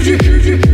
Juju, Juju.